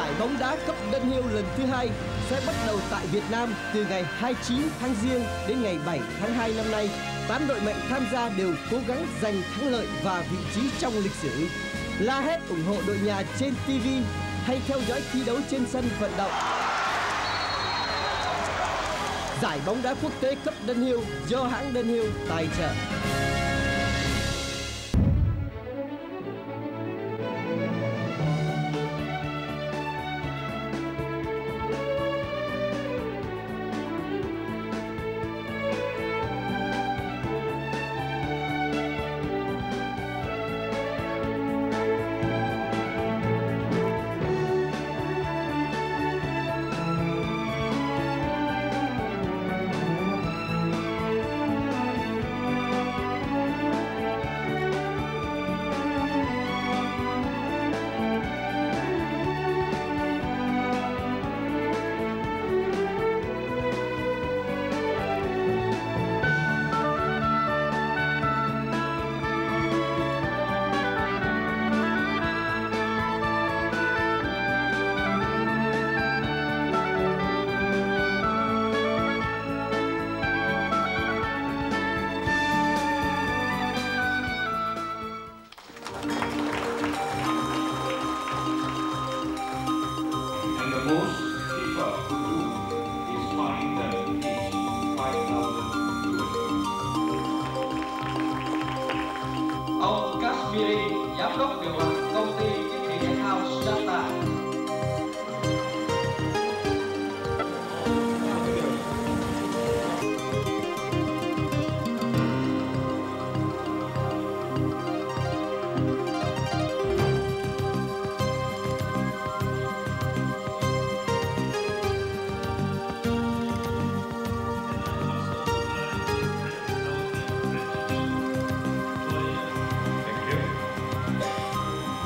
Giải bóng đá cấp đơn hiêu lần thứ hai sẽ bắt đầu tại Việt Nam từ ngày 29 tháng Giêng đến ngày 7 tháng 2 năm nay. Tám đội mạnh tham gia đều cố gắng giành thắng lợi và vị trí trong lịch sử. La hét ủng hộ đội nhà trên TV hay theo dõi thi đấu trên sân vận động. Giải bóng đá quốc tế cấp đơn hiêu do hãng đơn hiêu tài trợ. luz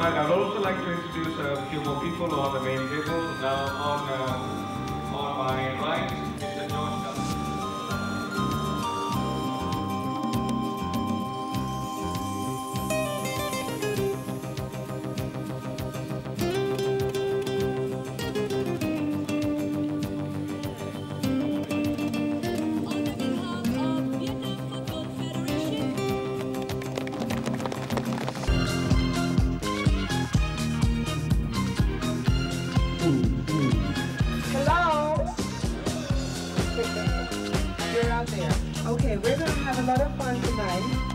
I'd also like to introduce a few more people on the main table. Now on uh, on my right, Hello? You're out there. Okay, we're going to have a lot of fun tonight.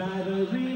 by the.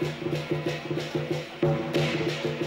thank you